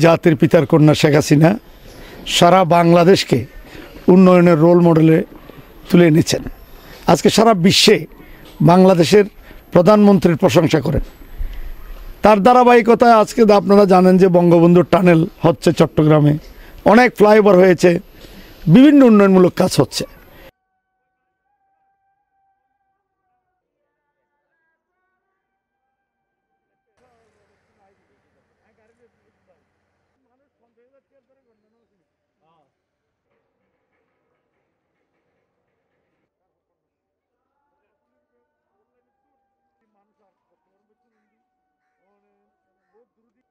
জাতির পিতার কন্যা শেখ হাসিনা সারা বাংলাদেশকে উন্নয়নের রোল মডেলে তুলে এনেছেন। আজকে সারা বিশ্বে বাংলাদেশের প্রধানমন্ত্রীর প্রশংসা করেন। তার ধারাবাহিকতায় আজকে আপনারা জানেন যে বঙ্গবন্ধুর টানেল হচ্ছে চট্টগ্রামে। অনেক ফ্লাইওভার হয়েছে। বিভিন্ন উন্নয়নমূলক কাজ হচ্ছে। মানুষ আর করতে পারবে চলুন বহুত দ্রুতি